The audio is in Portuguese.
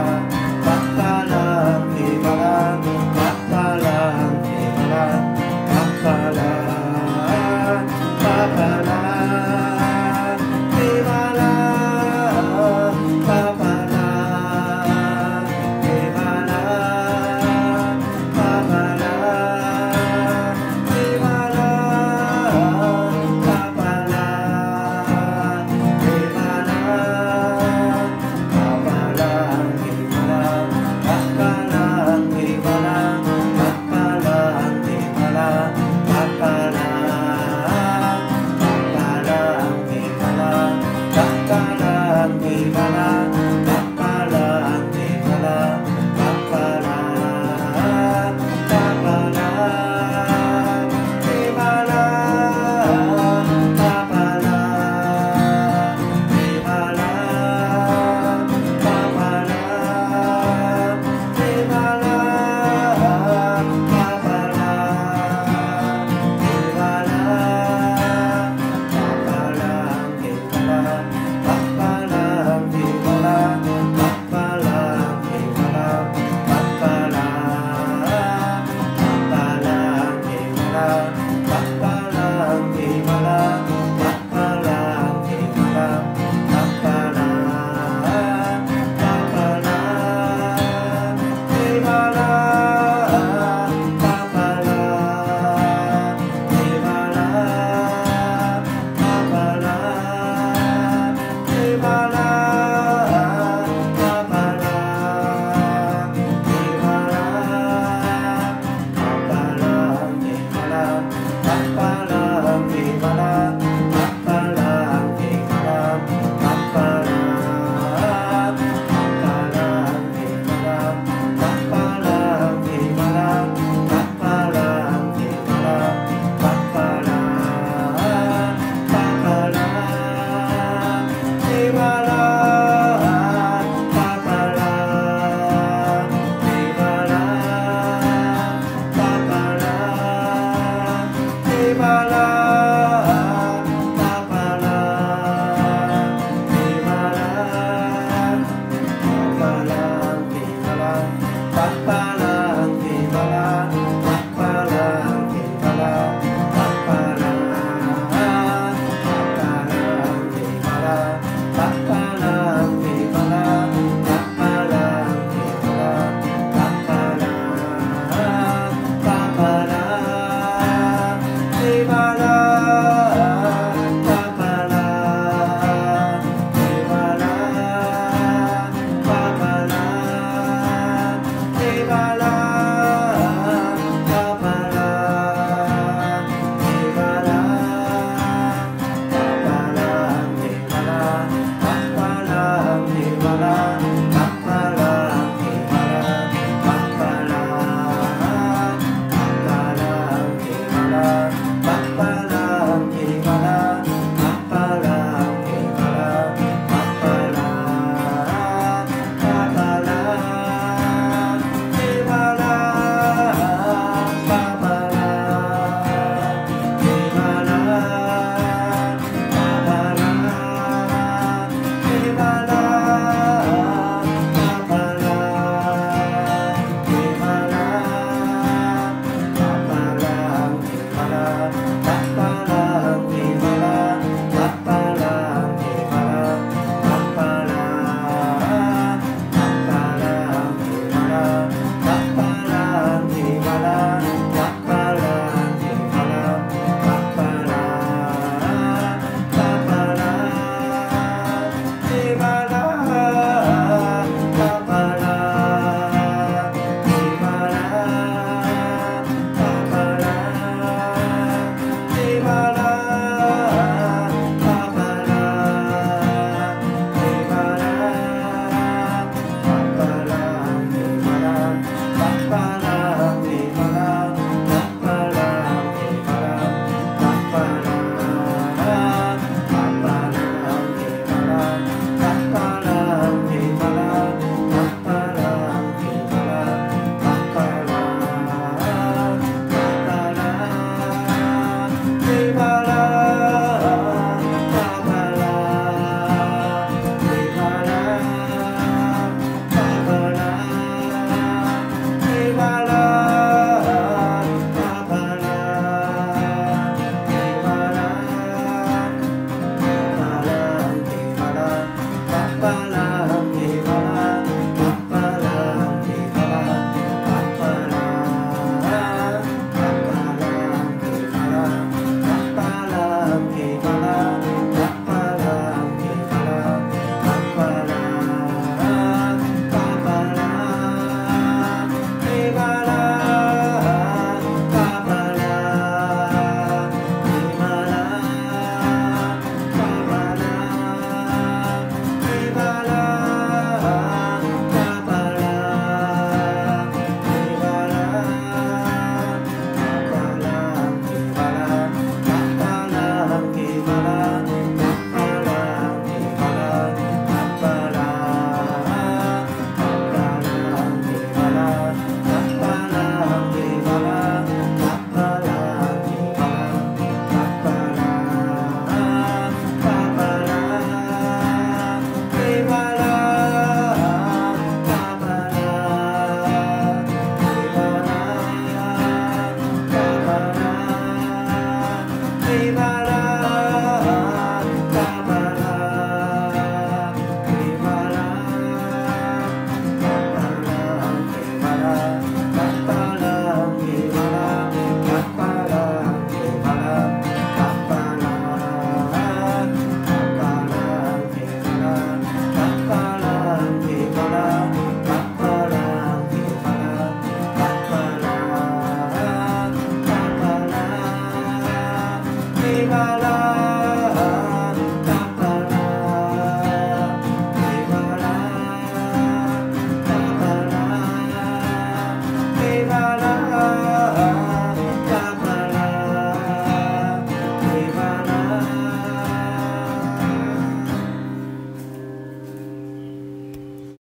lugar.